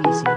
breezy.